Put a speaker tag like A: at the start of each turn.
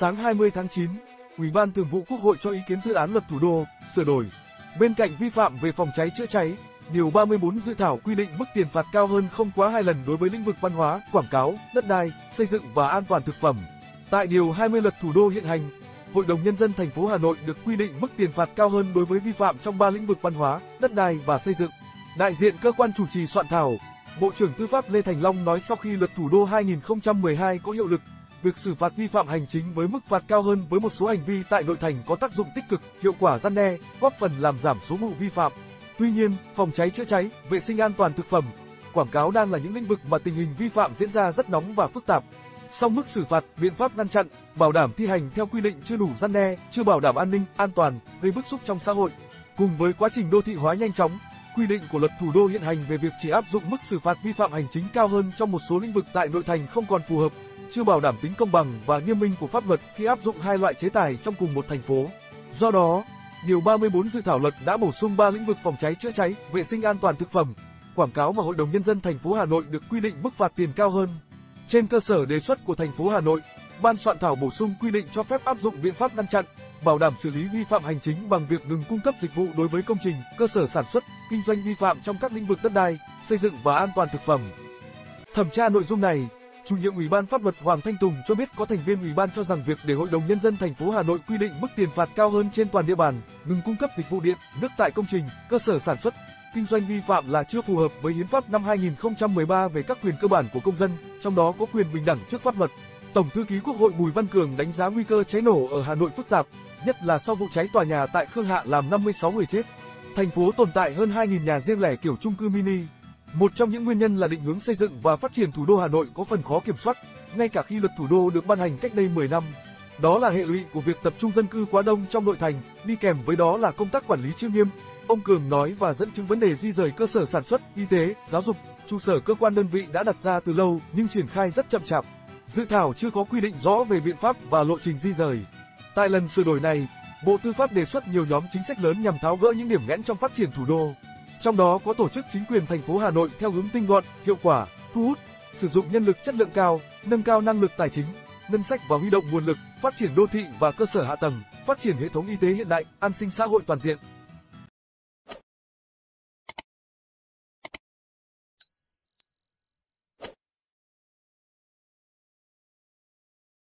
A: Sáng 20 tháng 9, Ủy ban Thường vụ Quốc hội cho ý kiến dự án luật thủ đô sửa đổi. Bên cạnh vi phạm về phòng cháy chữa cháy, Điều 34 dự thảo quy định mức tiền phạt cao hơn không quá hai lần đối với lĩnh vực văn hóa, quảng cáo, đất đai, xây dựng và an toàn thực phẩm. Tại điều 20 luật thủ đô hiện hành, Hội đồng nhân dân thành phố Hà Nội được quy định mức tiền phạt cao hơn đối với vi phạm trong ba lĩnh vực văn hóa, đất đai và xây dựng. Đại diện cơ quan chủ trì soạn thảo, Bộ trưởng Tư pháp Lê Thành Long nói sau khi luật thủ đô 2012 có hiệu lực, việc xử phạt vi phạm hành chính với mức phạt cao hơn với một số hành vi tại nội thành có tác dụng tích cực, hiệu quả gian đe, góp phần làm giảm số vụ vi phạm. Tuy nhiên, phòng cháy chữa cháy, vệ sinh an toàn thực phẩm, quảng cáo đang là những lĩnh vực mà tình hình vi phạm diễn ra rất nóng và phức tạp. Song mức xử phạt, biện pháp ngăn chặn, bảo đảm thi hành theo quy định chưa đủ gian đe, chưa bảo đảm an ninh, an toàn, gây bức xúc trong xã hội. Cùng với quá trình đô thị hóa nhanh chóng, quy định của luật thủ đô hiện hành về việc chỉ áp dụng mức xử phạt vi phạm hành chính cao hơn trong một số lĩnh vực tại nội thành không còn phù hợp, chưa bảo đảm tính công bằng và nghiêm minh của pháp luật khi áp dụng hai loại chế tài trong cùng một thành phố. Do đó, Điều 34 dự thảo luật đã bổ sung 3 lĩnh vực phòng cháy chữa cháy, vệ sinh an toàn thực phẩm, quảng cáo mà Hội đồng nhân dân thành phố Hà Nội được quy định mức phạt tiền cao hơn. Trên cơ sở đề xuất của thành phố Hà Nội, ban soạn thảo bổ sung quy định cho phép áp dụng biện pháp ngăn chặn, bảo đảm xử lý vi phạm hành chính bằng việc ngừng cung cấp dịch vụ đối với công trình, cơ sở sản xuất, kinh doanh vi phạm trong các lĩnh vực đất đai, xây dựng và an toàn thực phẩm. Thẩm tra nội dung này, Chủ nhiệm Ủy ban pháp luật Hoàng Thanh Tùng cho biết có thành viên ủy ban cho rằng việc để Hội đồng nhân dân thành phố Hà Nội quy định mức tiền phạt cao hơn trên toàn địa bàn, ngừng cung cấp dịch vụ điện, nước tại công trình, cơ sở sản xuất, kinh doanh vi phạm là chưa phù hợp với hiến pháp năm 2013 về các quyền cơ bản của công dân, trong đó có quyền bình đẳng trước pháp luật. Tổng thư ký Quốc hội Bùi Văn Cường đánh giá nguy cơ cháy nổ ở Hà Nội phức tạp, nhất là sau vụ cháy tòa nhà tại Khương Hạ làm 56 người chết. Thành phố tồn tại hơn 2.000 nhà riêng lẻ kiểu chung cư mini, một trong những nguyên nhân là định hướng xây dựng và phát triển thủ đô Hà Nội có phần khó kiểm soát, ngay cả khi luật thủ đô được ban hành cách đây 10 năm. Đó là hệ lụy của việc tập trung dân cư quá đông trong nội thành, đi kèm với đó là công tác quản lý chưa nghiêm. Ông Cường nói và dẫn chứng vấn đề di rời cơ sở sản xuất, y tế, giáo dục, trụ sở cơ quan đơn vị đã đặt ra từ lâu nhưng triển khai rất chậm chạp. Dự thảo chưa có quy định rõ về biện pháp và lộ trình di rời. Tại lần sửa đổi này, Bộ Tư pháp đề xuất nhiều nhóm chính sách lớn nhằm tháo gỡ những điểm nghẽn trong phát triển thủ đô. Trong đó có tổ chức chính quyền thành phố Hà Nội theo hướng tinh gọn, hiệu quả, thu hút, sử dụng nhân lực chất lượng cao, nâng cao năng lực tài chính, ngân sách và huy động nguồn lực, phát triển đô thị và cơ sở hạ tầng, phát triển hệ thống y tế hiện đại, an sinh xã hội toàn diện.